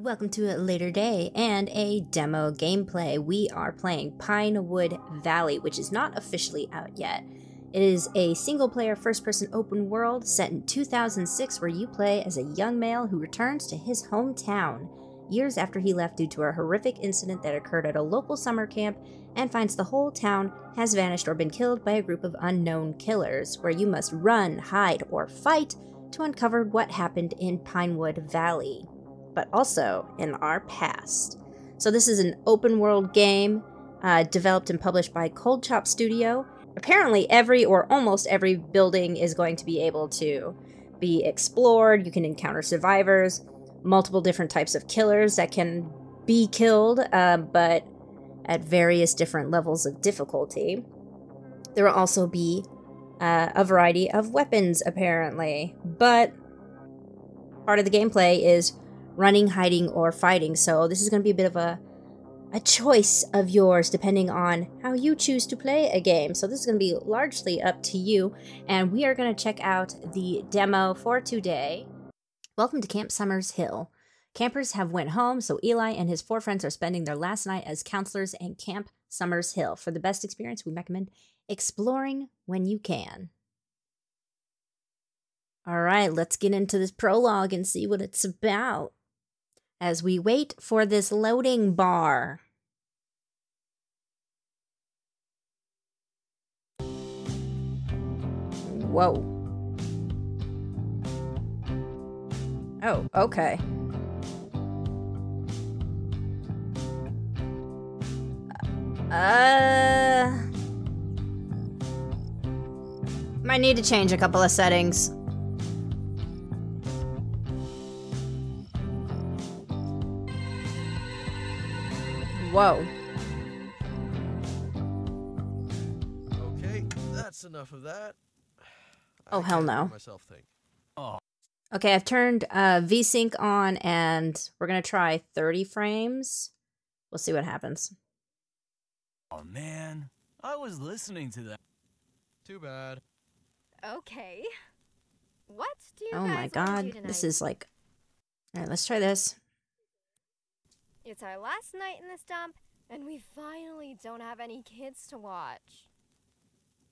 Welcome to a later day and a demo gameplay. We are playing Pinewood Valley, which is not officially out yet. It is a single player first person open world set in 2006 where you play as a young male who returns to his hometown years after he left due to a horrific incident that occurred at a local summer camp and finds the whole town has vanished or been killed by a group of unknown killers, where you must run, hide, or fight to uncover what happened in Pinewood Valley but also in our past. So, this is an open world game uh, developed and published by Cold Chop Studio. Apparently, every or almost every building is going to be able to be explored. You can encounter survivors, multiple different types of killers that can be killed, uh, but at various different levels of difficulty. There will also be uh, a variety of weapons, apparently, but part of the gameplay is running, hiding, or fighting. So this is going to be a bit of a a choice of yours depending on how you choose to play a game. So this is going to be largely up to you and we are going to check out the demo for today. Welcome to Camp Summers Hill. Campers have went home, so Eli and his four friends are spending their last night as counselors in Camp Summers Hill. For the best experience, we recommend exploring when you can. All right, let's get into this prologue and see what it's about as we wait for this loading bar. Whoa. Oh, okay. Uh. Might need to change a couple of settings. Whoa. Okay, that's enough of that. Oh, I hell no. Myself think. Oh, Okay, I've turned uh, VSync on and we're going to try 30 frames. We'll see what happens. Oh man, I was listening to that. too bad. Okay. What do you Oh my guys wanna god, do tonight? this is like. Alright, let's try this. It's our last night in this dump, and we finally don't have any kids to watch.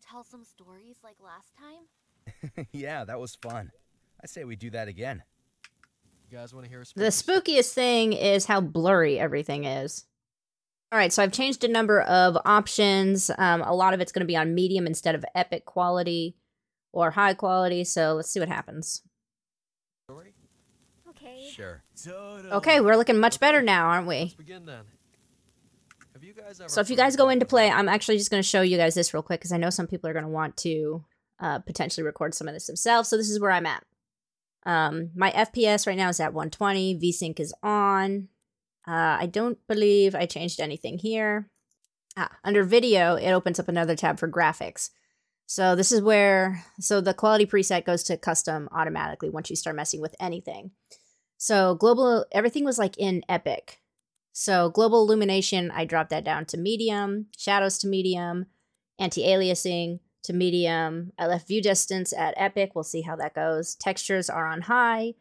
Tell some stories like last time? yeah, that was fun. I say we do that again. You guys want to hear a The spookiest thing is how blurry everything is. Alright, so I've changed a number of options. Um, a lot of it's going to be on medium instead of epic quality or high quality, so let's see what happens. Sure. Okay, we're looking much better now, aren't we? Let's begin then. Have you guys ever So if you guys go into play, I'm actually just going to show you guys this real quick because I know some people are going to want to uh, potentially record some of this themselves. So this is where I'm at. Um, my FPS right now is at 120. VSync is on. Uh, I don't believe I changed anything here. Ah, under video, it opens up another tab for graphics. So this is where so the quality preset goes to custom automatically once you start messing with anything. So global everything was like in Epic. So global illumination, I dropped that down to medium, shadows to medium, anti-aliasing to medium. I left view distance at epic. We'll see how that goes. Textures are on high,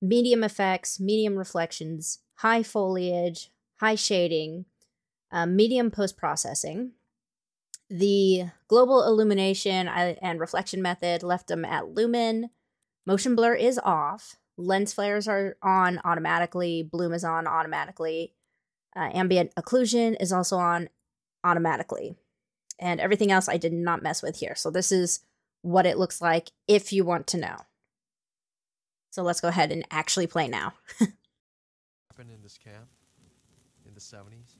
medium effects, medium reflections, high foliage, high shading, uh, medium post-processing. The global illumination and reflection method left them at lumen. Motion blur is off. Lens flares are on automatically. Bloom is on automatically. Uh, ambient occlusion is also on automatically. And everything else I did not mess with here. So this is what it looks like if you want to know. So let's go ahead and actually play now. happened in this camp in the 70s?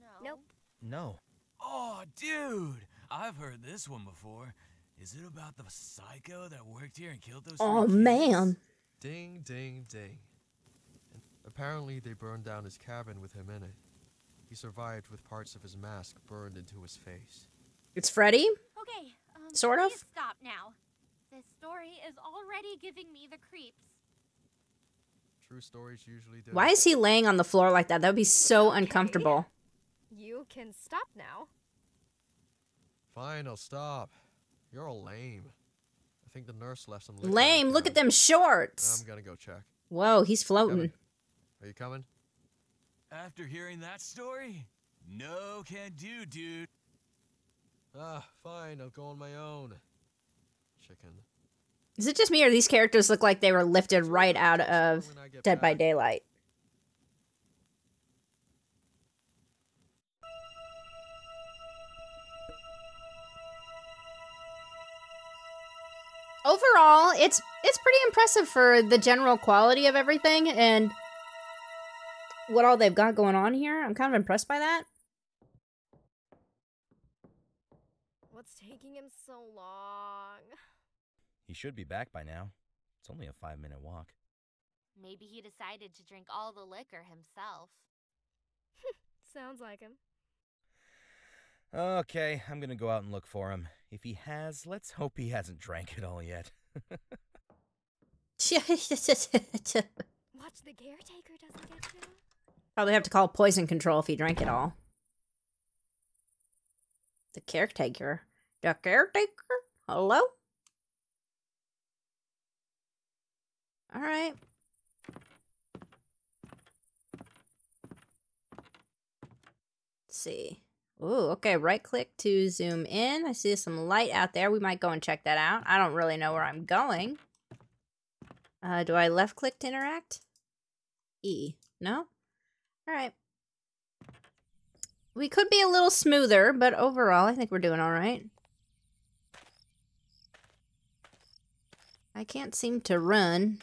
No. Nope. No. Oh, dude, I've heard this one before. Is it about the psycho that worked here and killed those? Oh three kids? man. Ding, ding, ding. And apparently, they burned down his cabin with him in it. He survived with parts of his mask burned into his face. It's Freddy? Okay, um, Sort of. please stop now. This story is already giving me the creeps. True stories usually do. Why is he laying on the floor like that? That would be so Okay. uncomfortable. You can stop now. Fine, I'll stop. You're all lame. I think the nurse left some Lame, look at them shorts. I'm gonna go check. Whoa, he's floating. Kevin. Are you coming? After hearing that story? No can do, dude. Ah, fine. I'll go on my own. Chicken. Is it just me or these characters look like they were lifted right out of When I Dead by. Daylight? Overall, it's it's pretty impressive for the general quality of everything and what all they've got going on here. I'm kind of impressed by that. What's taking him so long? He should be back by now. It's only a five minute walk. Maybe he decided to drink all the liquor himself. Sounds like him. Okay, I'm gonna go out and look for him. If he has, let's hope he hasn't drank it all yet. Watch the caretaker doesn't get you. Probably have to call poison control if he drank it all. The caretaker. The caretaker? Hello? Alright. Let's see. Ooh, okay. Right click to zoom in. I see some light out there. We might go and check that out. I don't really know where I'm going. Uh, do I left click to interact? E. No? Alright. We could be a little smoother, but overall, I think we're doing alright. I can't seem to run.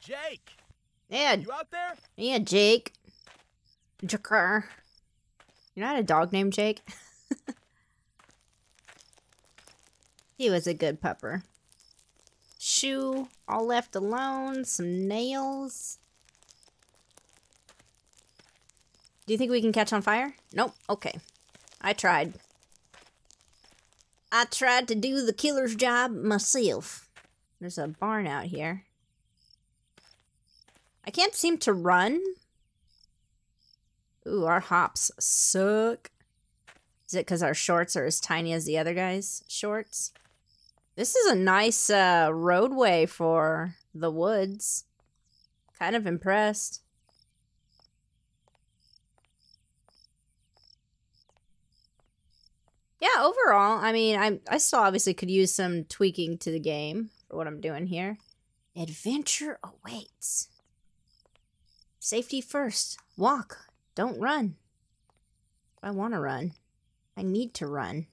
Jake! Yeah, You out there? yeah, Jake. Jaker. You're not a dog named Jake? he was a good pupper. Shoe, all left alone. Some nails. Do you think we can catch on fire? Nope. Okay. I tried. I tried to do the killer's job myself. There's a barn out here. I can't seem to run. Ooh, our hops suck. Is it because our shorts are as tiny as the other guy's shorts? This is a nice uh, roadway for the woods. Kind of impressed. Yeah, overall, I mean, I I still obviously could use some tweaking to the game for what I'm doing here. Adventure awaits. Safety first. Walk. Don't run. I want to run. I need to run.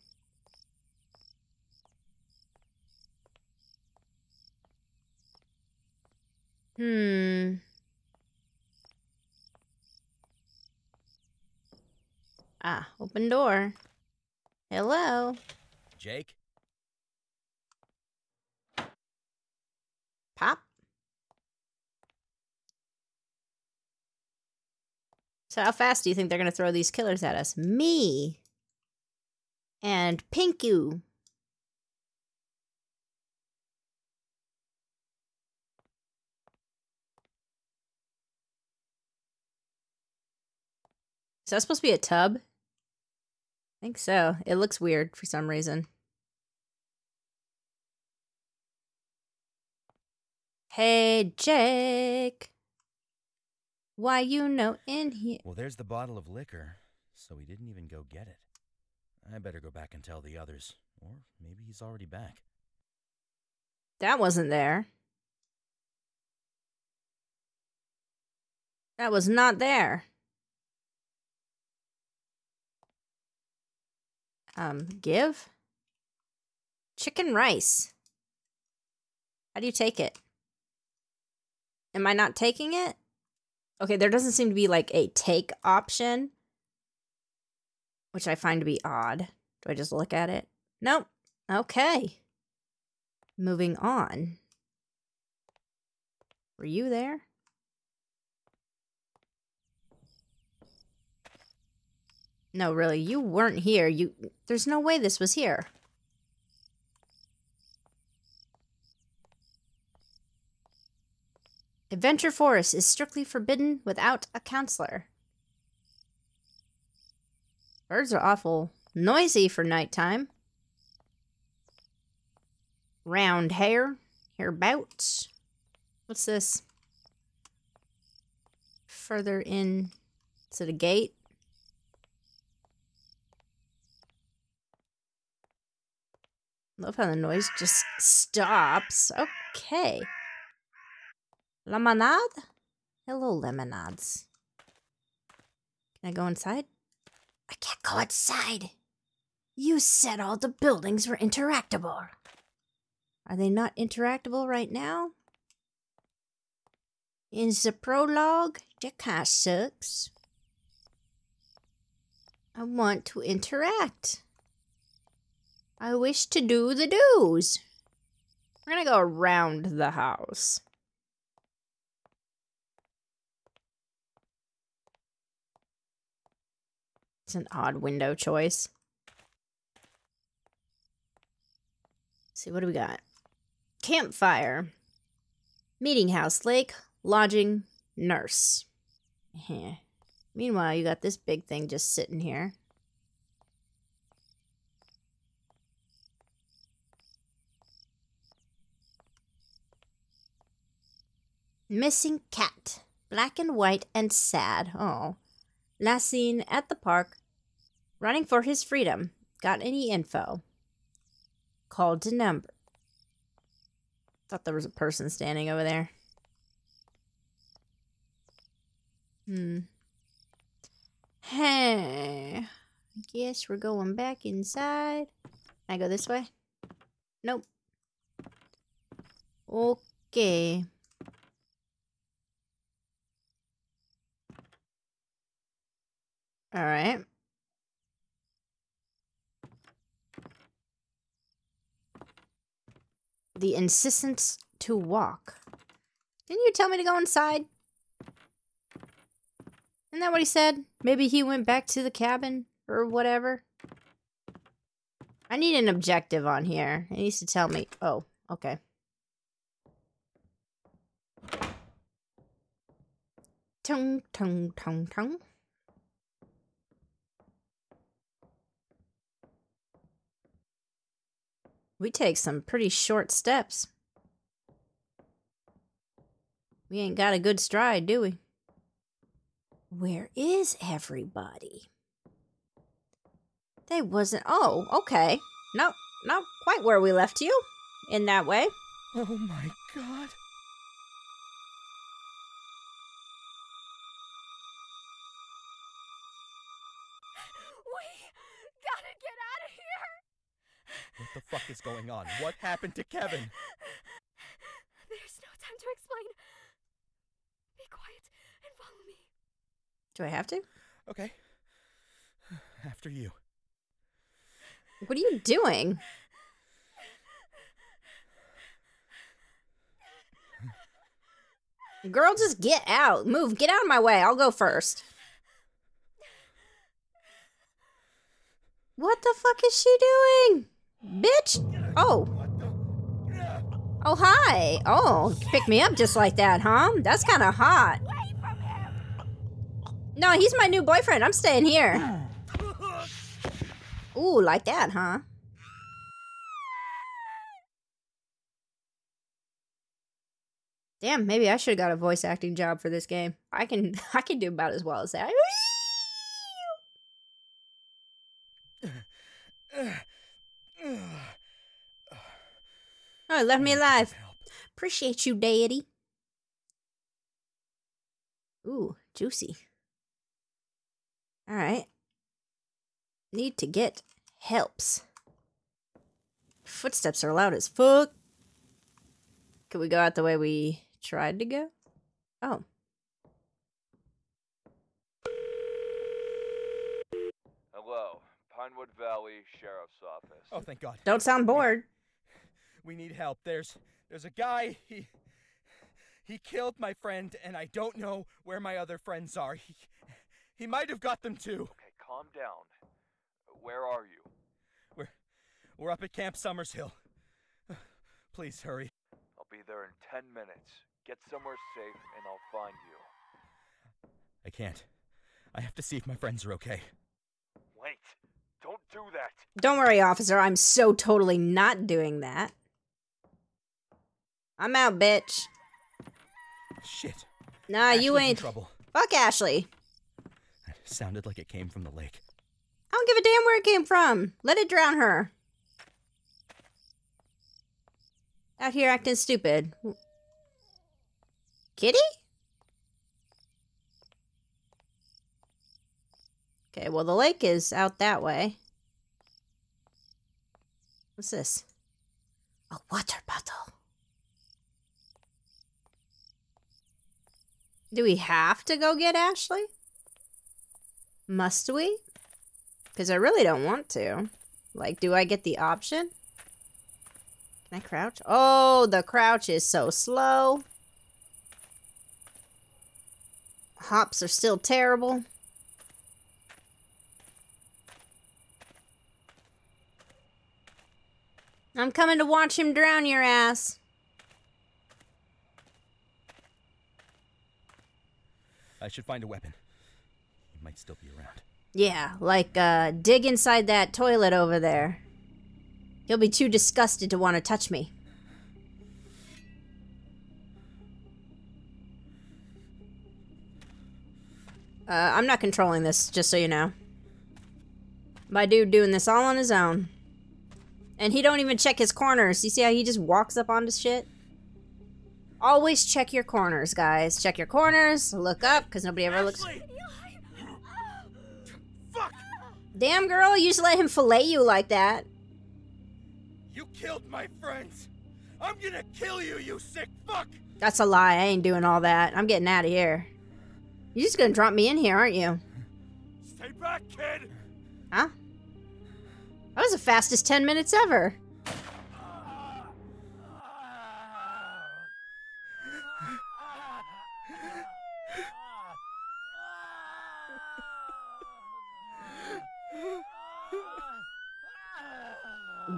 Hmm. Ah, open door. Hello. Jake? So how fast do you think they're gonna throw these killers at us? Me. And Pinku. Is that supposed to be a tub? I think so. It looks weird for some reason. Hey, Jake. Why you no in here? Well, there's the bottle of liquor, so he didn't even go get it. I better go back and tell the others. Or maybe he's already back. That wasn't there. That was not there. Um, give? Chicken rice. How do you take it? Am I not taking it? Okay, there doesn't seem to be like a take option, which I find to be odd. Do I just look at it? Nope. Okay. Moving on. Were you there? No, really, you weren't here. You there's no way this was here. Adventure Forest is strictly forbidden without a counselor. Birds are awful noisy for nighttime. round hair, hereabouts. What's this? Further in to the gate. Love how the noise just stops. Okay. Lemonade? Hello, lemonades. Can I go inside? I can't go inside. You said all the buildings were interactable. Are they not interactable right now? In the prologue, that kind of sucks. I want to interact. I wish to do the do's. We're gonna go around the house. It's an odd window choice. Let's see, what do we got? Campfire. Meeting house, lake, lodging, nurse. Meanwhile, you got this big thing just sitting here. Missing cat. Black and white and sad. Oh. Last seen at the park. Running for his freedom. Got any info? Called to number. Thought there was a person standing over there. Hmm. Hey. I Guess we're going back inside. I go this way? Nope. Okay. All right. The insistence to walk. Didn't you tell me to go inside? Isn't that what he said? Maybe he went back to the cabin or whatever. I need an objective on here. He needs to tell me. Oh, okay. Tung, tung, tung, tung. We take some pretty short steps. We ain't got a good stride, do we? Where is everybody? They wasn't. Oh, okay. No, not quite where we left you. In that way. Oh my god. We gotta get out of here! What the fuck is going on? What happened to Kevin? There's no time to explain. Be quiet and follow me. Do I have to? Okay. After you. What are you doing? Girl, just get out. Move. Get out of my way. I'll go first. What the fuck is she doing? Bitch. Oh. Oh, hi. Oh, pick me up just like that, huh? That's kind of hot. No, he's my new boyfriend. I'm staying here. Ooh, like that, huh? Damn, maybe I should have got a voice acting job for this game. I can I can do about as well as that. Oh, left me alive. Appreciate you, deity. Ooh, juicy. Alright. Need to get helps. Footsteps are loud as fuck. Could we go out the way we tried to go? Oh. Hello, Pinewood Valley Sheriff's Office. Oh, thank God. Don't sound bored. We need help. There's there's a guy. He he killed my friend, and I don't know where my other friends are. He he might have got them too. Okay, calm down. Where are you? We're we're up at Camp Summers Hill. Please hurry. I'll be there in 10 minutes. Get somewhere safe and I'll find you. I can't. I have to see if my friends are okay. Wait, don't do that. Don't worry, officer. I'm so totally not doing that. I'm out, bitch. Shit. Nah, you Ashley's in ain't. trouble. Fuck Ashley. That sounded like it came from the lake. I don't give a damn where it came from. Let it drown her. Out here acting stupid. Kitty? Okay, well, the lake is out that way. What's this? A water bottle. Do we have to go get Ashley? Must we? Because I really don't want to. Like, do I get the option? Can I crouch? Oh, the crouch is so slow. Hops are still terrible. I'm coming to watch him drown your ass. I should find a weapon. He might still be around. Yeah, like uh dig inside that toilet over there. He'll be too disgusted to want to touch me. Uh, I'm not controlling this, just so you know. My dude doing this all on his own. And he don't even check his corners. You see how he just walks up onto shit? Always check your corners, guys. Check your corners. Look up, because nobody ever looks... Ashley! Fuck! Damn, girl, you just let him fillet you like that. You killed my friends! I'm gonna kill you, you sick fuck! That's a lie. I ain't doing all that. I'm getting out of here. You're just gonna drop me in here, aren't you? Stay back, kid! Huh? That was the fastest 10 minutes ever.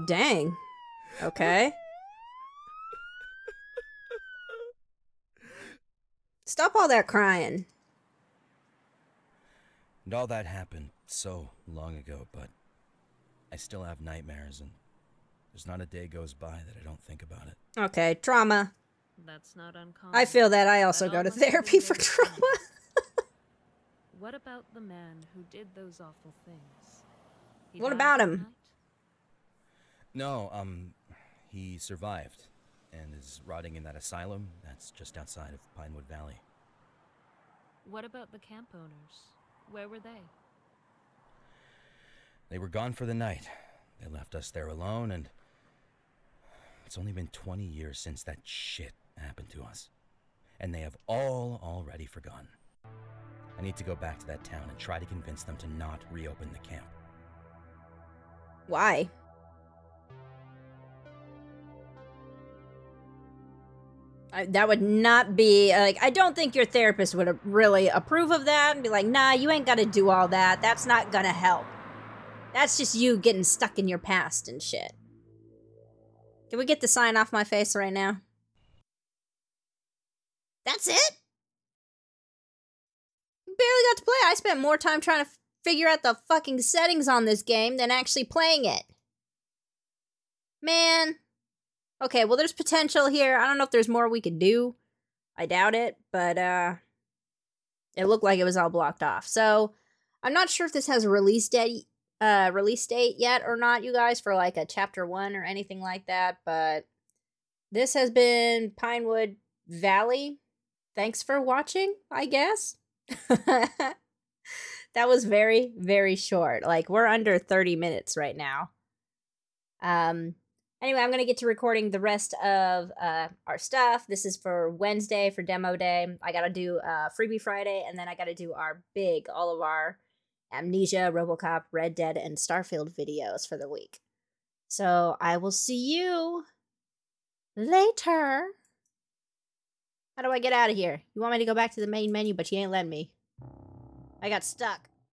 Dang. Okay. Stop all that crying. And all that happened so long ago, but I still have nightmares, and there's not a day goes by that I don't think about it. Okay, trauma. That's not uncommon. I feel that I also That go to therapy for trauma. What about the man who did those awful things? He What about that him? Night? No, um, he survived and is rotting in that asylum that's just outside of Pinewood Valley. What about the camp owners? Where were they? They were gone for the night. They left us there alone, and it's only been 20 years since that shit happened to us. And they have all already forgotten. I need to go back to that town and try to convince them to not reopen the camp. Why? That would not be like I don't think your therapist would really approve of that and be like, "Nah, you ain't got to do all that. That's not going to help." That's just you getting stuck in your past and shit. Can we get the sign off my face right now? That's it? Barely got to play. I spent more time trying to figure out the fucking settings on this game than actually playing it. Man. Okay, well there's potential here. I don't know if there's more we could do. I doubt it, but uh it looked like it was all blocked off. So, I'm not sure if this has a release date uh release date yet or not, you guys, for like a chapter 1 or anything like that, but this has been Pinewood Valley. Thanks for watching, I guess. that was very very short. Like we're under 30 minutes right now. Um anyway, I'm going to get to recording the rest of uh our stuff. This is for Wednesday for demo day. I got to do uh freebie Friday and then I got to do our big all of our Amnesia, RoboCop, Red Dead and Starfield videos for the week. So, I will see you later. How do I get out of here? You want me to go back to the main menu, but you ain't letting me. I got stuck.